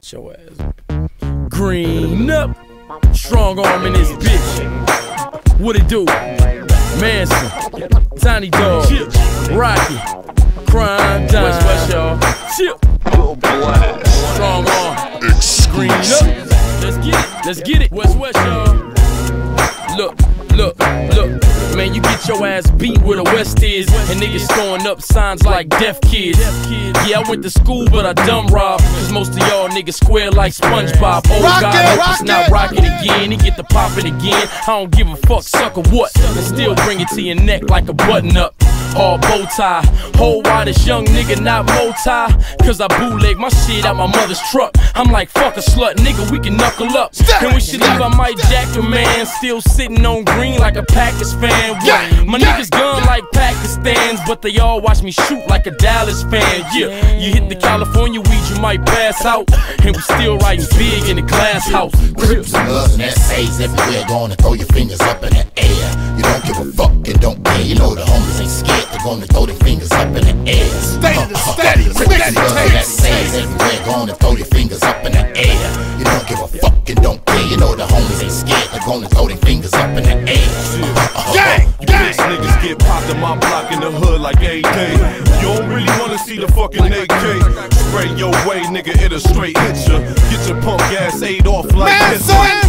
Your ass. Green up. Strong arm in this bitch. What it do? Manson. Tiny Dog. Rocky. Crime Time. West West, y'all. Chip. Strong arm. Green up. Let's get it. Let's get it. West West, y'all. Look, look, look. Man, you get your ass beat where the West is. And niggas throwing up signs like deaf kids. Yeah, I went to school, but I dumb robbed. Cause most of y'all niggas square like SpongeBob. Oh Rock God, it, I hope it's not rocking again. He get the popping again. I don't give a fuck, sucker what. And still bring it to your neck like a button up. All bow tie. Whole why this young nigga not multi. Cause I bootleg my shit out my mother's truck. I'm like, fuck a slut, nigga, we can knuckle up. And when she leave, I might jack a man. Still sitting on green like a Packers fan. What? My niggas gun like Pakistans, but they all watch me shoot like a Dallas fan. Yeah, you hit the California weed, you might pass out. And we still riding big in the glass house. Crips and Bloods and essays everywhere. Going to throw your fingers up in the gonna throw their fingers up in the air. Steady steady, Crips and steady Bloods and tape. essays everywhere. Going to throw their fingers up in the air. You don't give a fuck and don't care. You know the homies ain't scared. They're gonna throw their fingers up in the air. Gang, gang. Bitch niggas get popped in my block in the hood like AK. You don't really wanna see the fucking AK. Spray your way, nigga, it'll straight hit ya. Get your punk ass ate off like Manson, Hitler.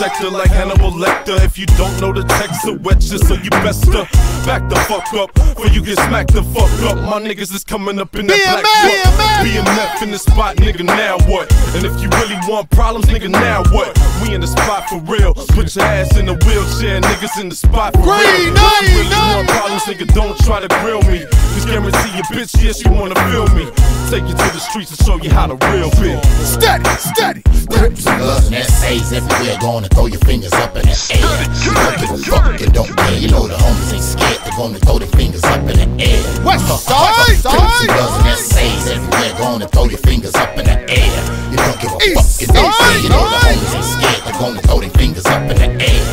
Manson. Get your sector like Hannibal Lecter. If you don't know the text, to wet so you best to back the fuck up. Or you get smacked the fuck up. My niggas is coming up in that black truck. BMF in the spot, nigga, now what? And if you really want problems, nigga, now what? We in the spot for real. Put your ass in the wheelchair, niggas in the spot for real. Green, If you really nine. want problems, nigga, don't try to grill me. Cause guarantee your bitch, yes, you wanna feel me. Take you to the streets and show you how the real be. Steady, steady. Crips and and essays everywhere. Going to throw your fingers up in the air. You don't give a fuck and don't care. You know the homies ain't scared. They're gonna throw their fingers up in the air. West side, Crips and side. Bloods and essays everywhere. Going to throw your fingers up in the air. You don't give a East fuck and don't care. side, You know the side. homies ain't scared. They're gonna throw their fingers up in the air.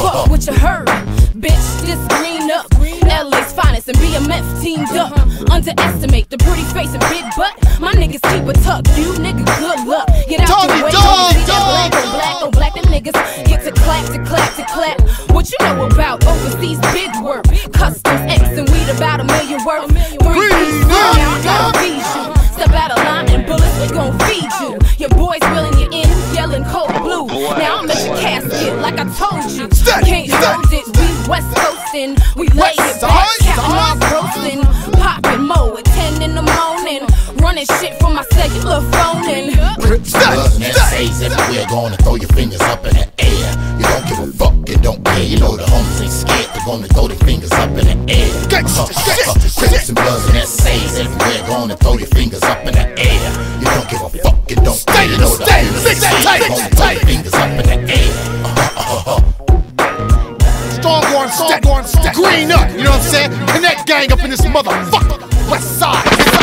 Fuck what you heard, bitch. This green up. LA's finest and BMF teamed up. Underestimate the pretty face and big butt. My niggas keep a tuck. You nigga, good luck. Get out clap. What you know about overseas big work? Customs X and weed about a million worth. Three Green piece up, now I gotta feed you. Step out of line and bullets we gon' feed you. Your boys willing you in, yelling cold blue. Now I'm at your casket like I told you. Can't hold it, we west coastin'. We lay West it back, side, counting our roastin'. Poppin' mo at 10 in the morning. Running shit from my cellular phone and Crips and Bloods and essays everywhere. Going to throw your fingers up in the air. Ain't gonna throw their fingers up in the air. Crips and Bloods and essays everywhere. To throw your fingers up in the air. You don't give a fuck and don't care. You know the Stay, stay, stay, gonna stay, throw stay. their fingers up in the air. Strong steady, going. Green up, you know what I'm saying? Connect gang up in this motherfucker. West side,